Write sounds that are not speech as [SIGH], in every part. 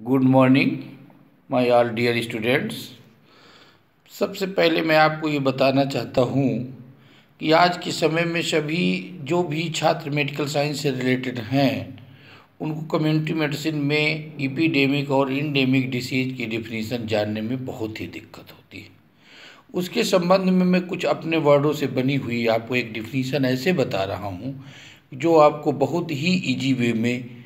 Good morning my all dear students सबसे पहले मैं आपको ये बताना चाहता हूँ कि आज के समय में सभी जो भी छात्र मेडिकल साइंस से रिलेटेड हैं, उनको कम्युनिटी मेडिसिन में इपीडेमिक और इंडेमिक डिसीज की डिफिनीसन जानने में बहुत ही दिक्कत होती है। उसके संबंध में मैं कुछ अपने वर्डों से बनी हुई आपको एक डिफिनीसन ऐसे बता रहा हूँ जो आपको बहुत ही ईजी वे में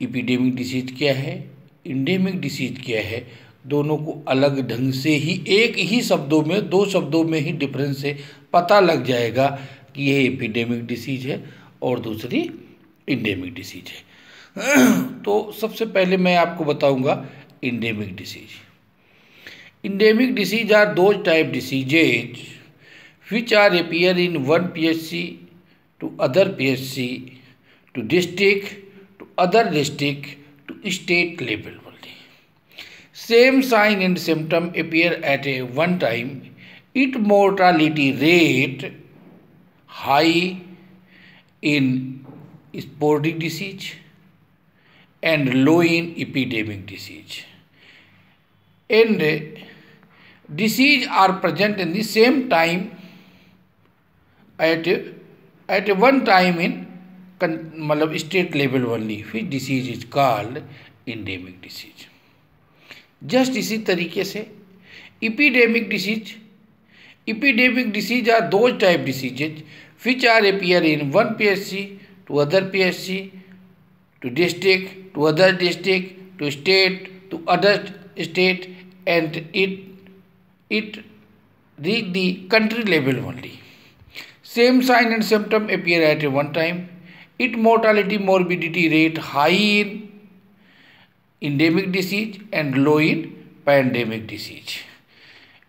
इपीडेमिक डिसीज क्या है इंडेमिक डिसीज क्या है, दोनों को अलग ढंग से ही, एक ही शब्दों में, दो शब्दों में ही डिफरेंस से पता लग जाएगा कि यह एपिडेमिक डिसीज है और दूसरी इंडेमिक डिसीज है। [CLEARS THROAT] तो सबसे पहले मैं आपको बताऊँगा endemic disease endemic disease are two type diseases which are appear in one PHC to other PHC to district to other district state level only. Same sign and symptom appear at a one time. It mortality rate high in sporadic disease and low in epidemic disease. And disease are present in the same time at at one time in मतलब state level only फिर disease is called endemic disease just इसी तरीके से epidemic disease epidemic disease are two type diseases which are appear in one P S C to other P S C to district to other district to state to other state and it it reach the country level only. Same sign and symptom appear at one time. It mortality morbidity rate high in endemic disease and low in pandemic disease.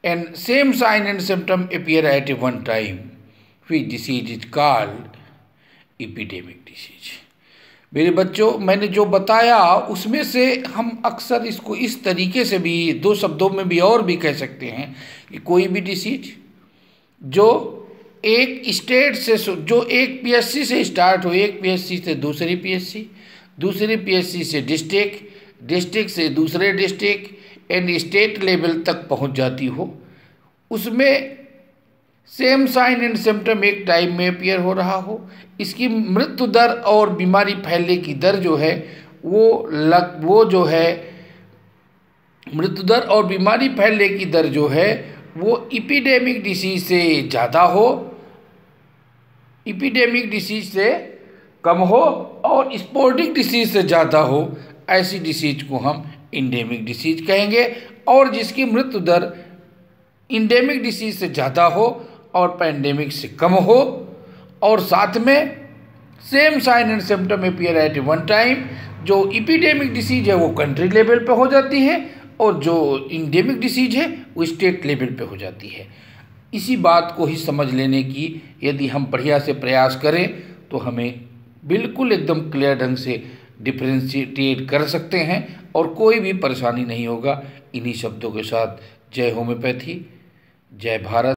And same sign and symptom appear at a one time, which disease is called epidemic disease. मेरे बच्चों, मैंने जो बताया, उसमें से हम अक्सर इसको इस तरीके से भी, दो शब्दों में भी और भी कह सकते हैं कि कोई भी डिसीज जो एक स्टेट से जो एक पीएससी से स्टार्ट हो एक पीएससी से दूसरी पीएससी दूसरी पीएससी से डिस्ट्रिक्ट डिस्ट्रिक्ट से दूसरे डिस्ट्रिक्ट एंड स्टेट लेवल तक पहुँच जाती हो। उसमें सेम साइन एंड सिम्टम एक टाइम में अपियर हो रहा हो। इसकी मृत्यु दर और बीमारी फैलने की दर जो है, वो लग, वो जो है, मृत्यु दर और बीमारी फैलने की दर जो है, वो इपीडेमिक डिसीज से ज़्यादा हो। इपीडेमिक डिसीज से कम हो और स्पोर्टिक डिसीज से ज़्यादा हो, ऐसी डिसीज को हम इंडेमिक डिसीज कहेंगे और जिसकी मृत्यु दर इंडेमिक डिसीज से ज़्यादा हो और पैंडेमिक से कम हो और साथ में same sign and symptom appear at one time जो इपीडेमिक डिसीज है वो कंट्री लेवल पे हो जाती है और जो इंडेमिक डिसीज है वो स्टेट लेवल पे हो जाती है। इसी बात को ही समझ लेने की यदि हम बढ़िया से प्रयास करें तो हमें बिल्कुल एकदम क्लियर ढंग से डिफ्रेंशिएट कर सकते हैं और कोई भी परेशानी नहीं होगा। इन्हीं शब्दों के साथ जय होम्योपैथी, जय भारत।